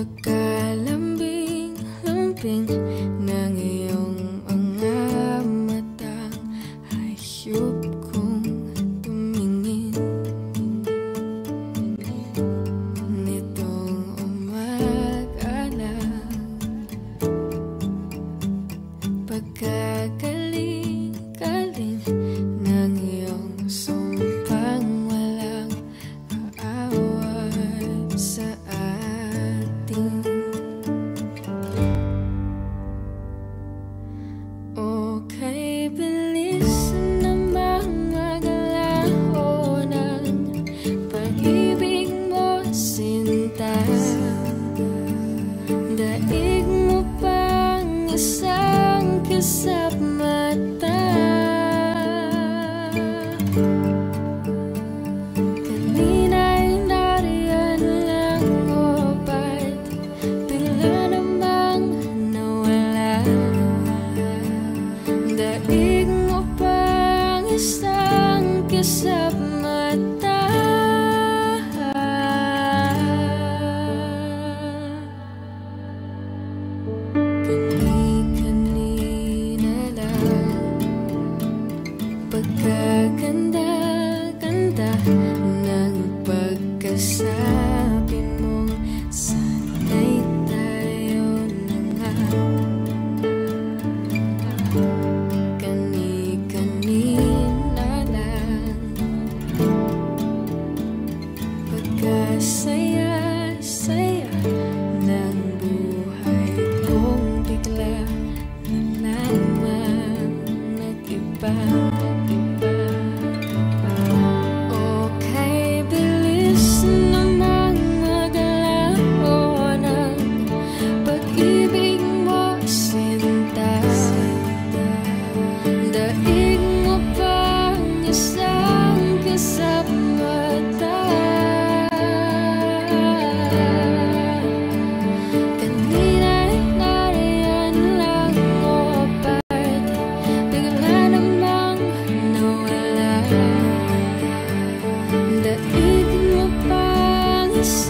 Pagkalambing-lambing ng iyong mga matang hayop usap mata Kanina'y nariyan lang ko Ba't bigla namang nawala Daig mo pang isang kisap mata Thank you. this